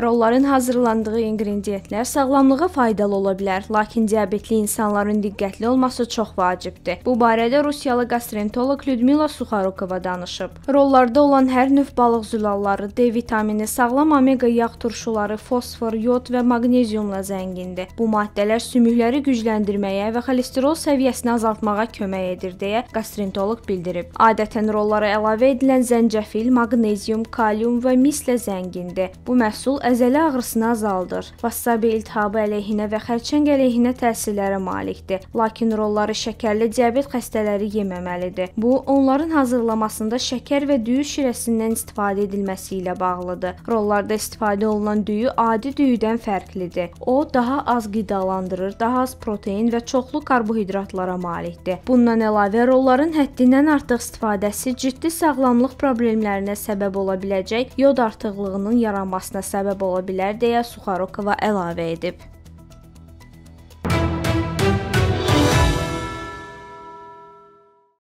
Rolların hazırlandığı inqrediyentlər sağlamlığa faydalı ola bilər, lakin diabetli insanların diqqətli olması çox vacibdir. Bu barədə Rusiyalı qastrentoloq Lyudmila Suxarokova danışıb. Rollarda olan hər növ balıq zülalları, D vitamini, sağlam omega yağ turşuları, fosfor, yod və maqneziumla zəngindir. Bu maddələr sümükləri gücləndirməyə və xolesterol səviyyəsini azaltmağa kömək edir deyə qastrentoloq bildirib. Adətən rollara əlavə edilən zəncəfil, maqnezium, kalium və mislə zəngindir. Bu məhsul əzələ ağrısını azaldır. Wasabi iltihabı əleyhinə və xərçəng əleyhinə təsirlərə malikdir. Lakin rolları şəkərli diabet xəstələri yeməməlidir. Bu, onların hazırlamasında şəkər və düyü şirəsindən istifadə edilməsi ilə bağlıdır. Rollarda istifadə olunan düyü adi düyüdən fərqlidir. O, daha az qidalandırır, daha az protein və çoxlu karbohidratlara malikdir. Bundan əlavə rolların həddindən artıq istifadəsi ciddi sağlamlıq problemlərinə səbəb ola biləcək yod artıqlığının yaranmasına səbəb ola bilər deyə Suxarokova əlavə edib.